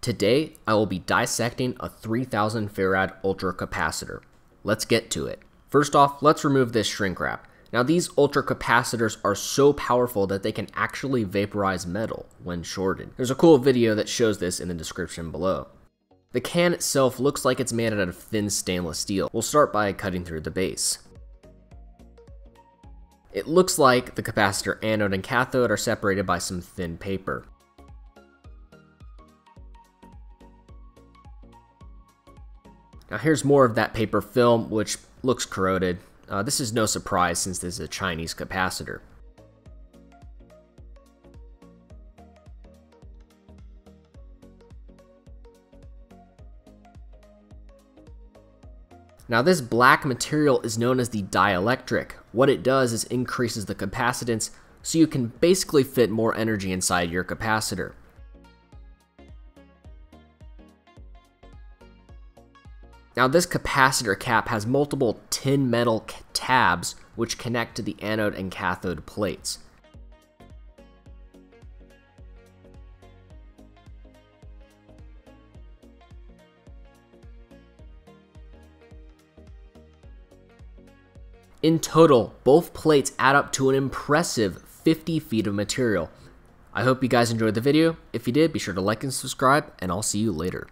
Today, I will be dissecting a 3000 farad ultra capacitor. Let's get to it. First off, let's remove this shrink wrap. Now these ultra capacitors are so powerful that they can actually vaporize metal when shorted. There's a cool video that shows this in the description below. The can itself looks like it's made out of thin stainless steel. We'll start by cutting through the base. It looks like the capacitor anode and cathode are separated by some thin paper. Now here's more of that paper film, which looks corroded. Uh, this is no surprise since this is a Chinese capacitor. Now this black material is known as the dielectric. What it does is increases the capacitance so you can basically fit more energy inside your capacitor. Now this capacitor cap has multiple tin metal tabs which connect to the anode and cathode plates. In total, both plates add up to an impressive 50 feet of material. I hope you guys enjoyed the video. If you did, be sure to like and subscribe, and I'll see you later.